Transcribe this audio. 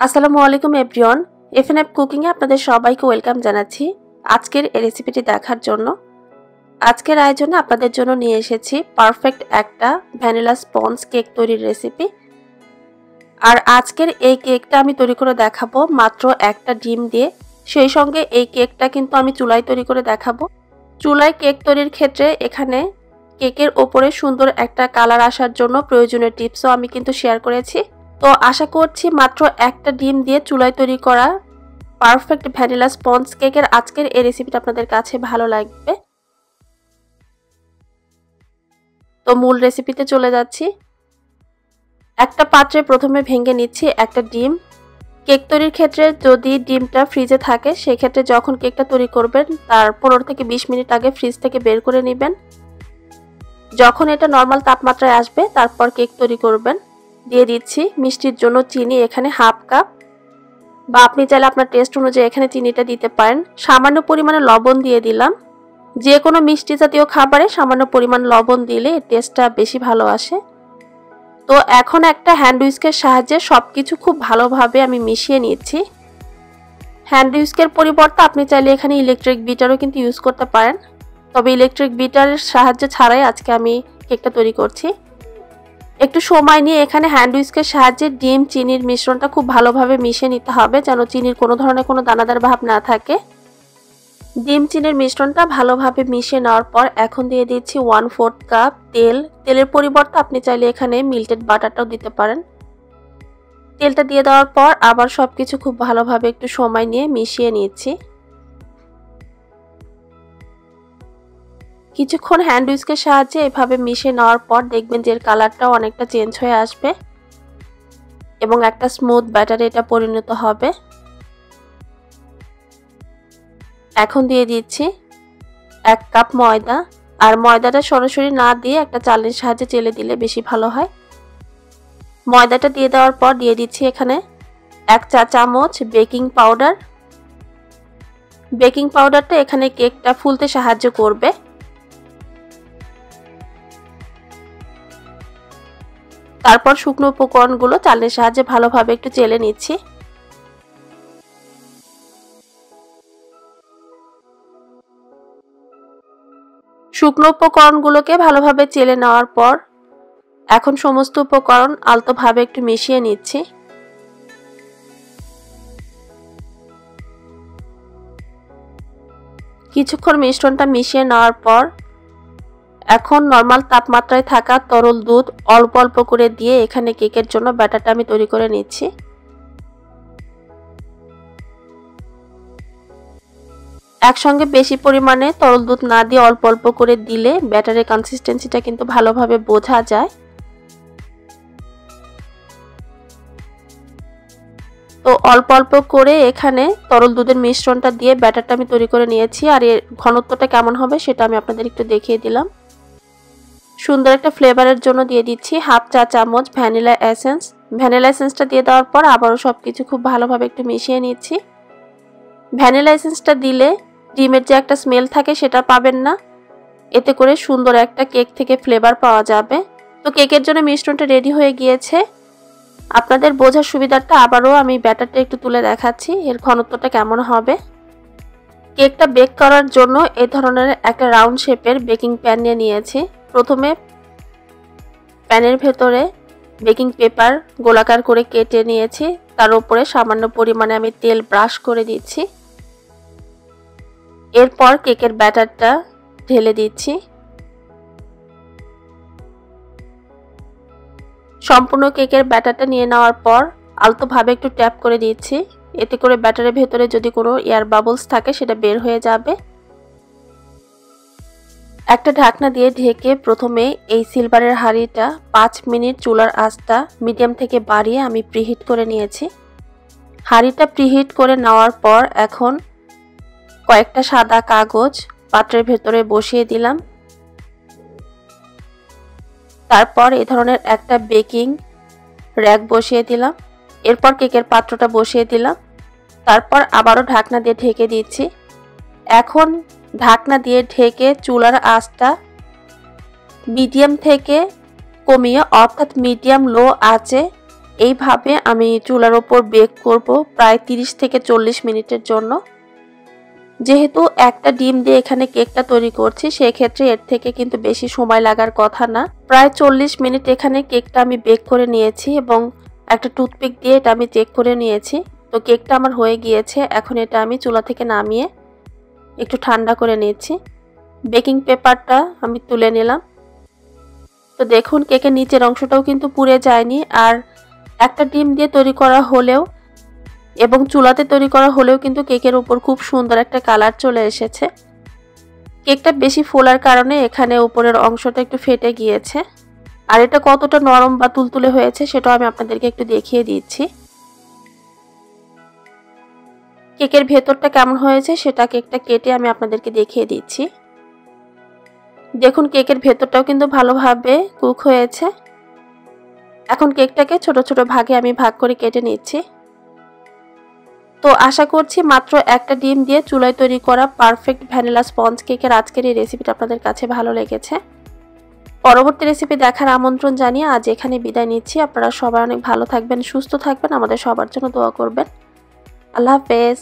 আসসালামু আলাইকুম, everyone. F কুকিংয়ে আপনাদের সবাইকে ওয়েলকাম জানাচ্ছি আজকের এই রেসিপিটি দেখার জন্য। আজকের আয়োজনে আপনাদের জন্য নিয়ে এসেছি পারফেক্ট একটা ভ্যানিলা স্পঞ্জ কেক তৈরির রেসিপি আর আজকের এই কেকটা আমি তৈরি করে দেখাবো মাত্র একটা ডিম দিয়ে। সেই সঙ্গে এই কেকটা কিন্তু আমি চুলায় তৈরি করে দেখাবো। চুলায় কেক তৈরির ক্ষেত্রে এখানে কেকের ওপরে সুন্দর একটা কালার আসার জন্য প্রয়োজনীয় টিপসও আমি কিন্তু শেয়ার করেছি। তো আশা করছি মাত্র একটা ডিম দিয়ে চুলায় তৈরি করা পারফেক্ট ভ্যানিলা স্পঞ্জ কেকের আজকের এই রেসিপিটা আপনাদের কাছে ভালো লাগবে। তো মূল রেসিপিতে চলে যাচ্ছি। একটা পাত্রে প্রথমে ভেঙে নিচ্ছি একটা ডিম। কেক তৈরির ক্ষেত্রে যদি ডিমটা ফ্রিজে থাকে, সেক্ষেত্রে যখন কেকটা তৈরি করবেন, তার পনেরো থেকে বিশ মিনিট আগে ফ্রিজ থেকে বের করে নেবেন। যখন এটা নর্মাল তাপমাত্রায় আসবে, তারপর কেক তৈরি করবেন। দিয়ে দিচ্ছি মিষ্টির জন্য চিনি এখানে হাফ কাপ। বা আপনি চাইলে আপনার টেস্ট অনুযায়ী এখানে চিনিটা দিতে পারেন। সামান্য পরিমাণে লবণ দিয়ে দিলাম। যে কোনো মিষ্টি জাতীয় খাবারে সামান্য পরিমাণ লবণ দিলে টেস্টটা বেশি ভালো আসে। তো এখন একটা হ্যান্ড উইস্কের সাহায্যে সব কিছু খুব ভালোভাবে আমি মিশিয়ে নিচ্ছি। হ্যান্ড উইস্কের পরিবর্তে আপনি চাইলে এখানে ইলেকট্রিক বিটারও কিন্তু ইউজ করতে পারেন। তবে ইলেকট্রিক বিটারের সাহায্য ছাড়াই আজকে আমি কেকটা তৈরি করছি। একটু সময় নিয়ে এখানে হ্যান্ড উইস্কের সাহায্যে ডিম, চিনির মিশ্রণটা খুব ভালোভাবে মিশিয়ে নিতে হবে যেন চিনির কোনো ধরনের কোনো দানাদার ভাব না থাকে। ডিম, চিনির মিশ্রণটা ভালোভাবে মিশিয়ে নেওয়ার পর এখন দিয়ে দিচ্ছি ওয়ান ফোর্থ কাপ তেল। তেলের পরিবর্তে আপনি চাইলে এখানে মিল্টেড বাটারটাও দিতে পারেন। তেলটা দিয়ে দেওয়ার পর আবার সব কিছু খুব ভালোভাবে একটু সময় নিয়ে মিশিয়ে নিচ্ছি। কিছুক্ষণ হ্যান্ড উইস্কের সাহায্যে এভাবে মিশে নেওয়ার পর দেখবেন যে এর কালারটাও অনেকটা চেঞ্জ হয়ে আসবে এবং একটা স্মুথ ব্যাটারে এটা পরিণত হবে। এখন দিয়ে দিচ্ছি এক কাপ ময়দা। আর ময়দাটা সরাসরি না দিয়ে একটা চালের সাহায্যে চেলে দিলে বেশি ভালো হয়। ময়দাটা দিয়ে দেওয়ার পর দিয়ে দিচ্ছি এখানে এক চা চামচ বেকিং পাউডার বেকিং পাউডারটা এখানে কেকটা ফুলতে সাহায্য করবে। তারপর শুকনো উপকরণগুলো চালের সাহায্যে ভালোভাবে একটু চেলে নিচ্ছি। শুকনো উপকরণগুলোকে ভালোভাবে চেলে নেওয়ার পর এখন সমস্ত উপকরণ আলতোভাবে একটু মিশিয়ে নিচ্ছি। কিছুক্ষণ মিশ্রণটা মিশিয়ে নেওয়ার পর এখন নর্মাল তাপমাত্রায় থাকা তরল দুধ অল্প অল্প করে দিয়ে এখানে কেকের জন্য ব্যাটারটা আমি তৈরি করে নিচ্ছি। একসঙ্গে বেশি পরিমাণে তরল দুধ না দিয়ে অল্প অল্প করে দিলে ব্যাটারের কনসিস্টেন্সিটা কিন্তু ভালোভাবে বোঝা যায়। তো অল্প অল্প করে এখানে তরল দুধের মিশ্রণটা দিয়ে ব্যাটারটা আমি তৈরি করে নিয়েছি আর এর ঘনত্বটা কেমন হবে সেটা আমি আপনাদের একটু দেখিয়ে দিলাম। সুন্দর একটা ফ্লেভারের জন্য দিয়ে দিচ্ছি হাফ চা চামচ ভ্যানিলা এসেন্স ভ্যানিলা এসেন্সটা দিয়ে দেওয়ার পর আবারও সব কিছু খুব ভালোভাবে একটু মিশিয়ে নিচ্ছি। ভ্যানিলা এসেন্সটা দিলে ডিমের যে একটা স্মেল থাকে সেটা পাবেন না। এতে করে সুন্দর একটা কেক থেকে ফ্লেভার পাওয়া যাবে। তো কেকের জন্য মিশ্রণটা রেডি হয়ে গিয়েছে। আপনাদের বোঝার সুবিধাটা আবারও আমি ব্যাটারটা একটু তুলে দেখাচ্ছি, এর ঘনত্বটা কেমন হবে। কেকটা বেক করার জন্য এ ধরনের একটা রাউন্ড শেপের বেকিং প্যান নিয়ে নিয়েছি। প্রথমে প্যানের ভেতরে বেকিং পেপার গোলাকার করে কেটে নিয়েছি। তার উপরে সামান্য পরিমাণে আমি তেল ব্রাশ করে দিচ্ছি। এরপর কেকের ব্যাটারটা ঢেলে দিচ্ছি। সম্পূর্ণ কেকের ব্যাটারটা নিয়ে নেওয়ার পর আলতোভাবে একটু ট্যাপ করে দিচ্ছি। এতে করে ব্যাটারের ভেতরে যদি কোনো এয়ার বাবলস থাকে, সেটা বের হয়ে যাবে। একটা ঢাকনা দিয়ে ঢেকে প্রথমে এই সিলভারের হাঁড়িটা পাঁচ মিনিট চুলার আঁচটা মিডিয়াম থেকে বাড়িয়ে আমি প্রিহিট করে নিয়েছি। হাঁড়িটা প্রিহিট করে নেওয়ার পর এখন কয়েকটা সাদা কাগজ পাত্রের ভেতরে বসিয়ে দিলাম। তারপর এ ধরনের একটা বেকিং র্যাক বসিয়ে দিলাম। এরপর কেকের পাত্রটা বসিয়ে দিলাম। তারপর আবারও ঢাকনা দিয়ে ঢেকে দিচ্ছি। এখন ঢাকনা দিয়ে ঢেকে চুলার আঁচটা মিডিয়াম থেকে কমিয়ে, অর্থাৎ মিডিয়াম লো আছে এইভাবে আমি চুলার ওপর বেক করব প্রায় 30 থেকে চল্লিশ মিনিটের জন্য। যেহেতু একটা ডিম দিয়ে এখানে কেকটা তৈরি করছি, সেক্ষেত্রে এর থেকে কিন্তু বেশি সময় লাগার কথা না। প্রায় চল্লিশ মিনিট এখানে কেকটা আমি বেক করে নিয়েছি এবং একটা টুথপিক দিয়ে এটা আমি চেক করে নিয়েছি। তো কেকটা আমার হয়ে গিয়েছে, এখন এটা আমি চুলা থেকে নামিয়ে একটু ঠান্ডা করে নিয়েছি। বেকিং পেপারটা আমি তুলে নিলাম। তো দেখুন কেকের নিচের অংশটাও কিন্তু পুড়ে যায়নি আর একটা ডিম দিয়ে তৈরি করা হলেও এবং চুলাতে তৈরি করা হলেও কিন্তু কেকের উপর খুব সুন্দর একটা কালার চলে এসেছে। কেকটা বেশি ফোলার কারণে এখানে উপরের অংশটা একটু ফেটে গিয়েছে। আর এটা কতটা নরম বা তুলতুলে হয়েছে সেটাও আমি আপনাদেরকে একটু দেখিয়ে দিচ্ছি। কেকের ভেতরটা কেমন হয়েছে সেটা কেকটা কেটে আমি আপনাদেরকে দেখিয়ে দিচ্ছি। দেখুন, কেকের ভেতরটাও কিন্তু ভালোভাবে কুক হয়েছে। এখন কেকটাকে ছোট ছোট ভাগে আমি ভাগ করে কেটে নিচ্ছি। তো আশা করছি মাত্র একটা ডিম দিয়ে চুলায় তৈরি করা পারফেক্ট ভ্যানিলা স্পঞ্জ কেকের আজকের এই রেসিপিটা আপনাদের কাছে ভালো লেগেছে। পরবর্তী রেসিপি দেখার আমন্ত্রণ জানিয়ে আজ এখানে বিদায় নিচ্ছি। আপনারা সবাই অনেক ভালো থাকবেন, সুস্থ থাকবেন। আমাদের সবার জন্য দোয়া করবেন। আল্লাহ হাফেজ